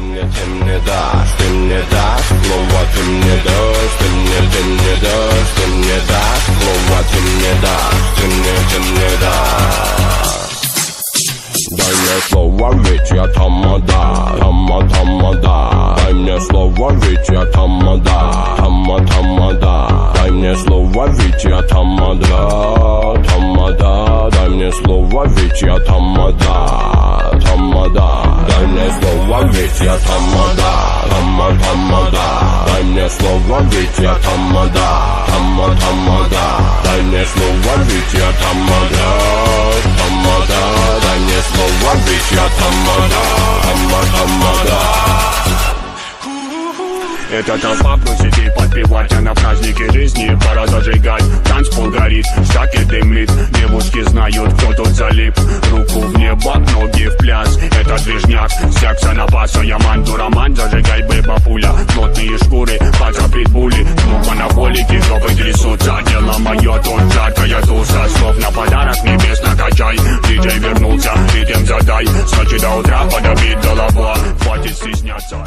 мне, ты мне дашь, ты мне дашь, слово ты мне дашь, ты мне, ты мне дашь, ты мне дашь, слово ты мне дашь, ты мне, ты мне дашь. Дай мне слово, ведь я тамада, тама, тамада. Дай мне слово, ведь я тамада, тама, тамада. Дай мне слово, ведь я тамада, тамада. Дай мне слово, ведь я тамада, тамада. Слово, ведь я тамада, тама, тамада. Дай мне слово, ведь я тамада, тама, тамада. Дай мне слово, ведь я тамада, тамада. Дай мне слово, ведь я тамада, тама, тамада. Эта толпа просит ей подпевать, а на празднике жизни пора зажигать Танцпол горит, штаки дымит, девушки знают, кто тут залип Небо, ноги в пляс, это движняк. Секса на баса, я манду роман, зажигай бэба пуля. Плотные шкуры, паца питбули, смог анаболики, жопы трясутся. Дело мое, тут жаркая туса, слов. На подарок небес накачай. Диджей вернулся, ритм задай, с ночи до утра подобит голова Хватит стесняться,